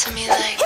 to me like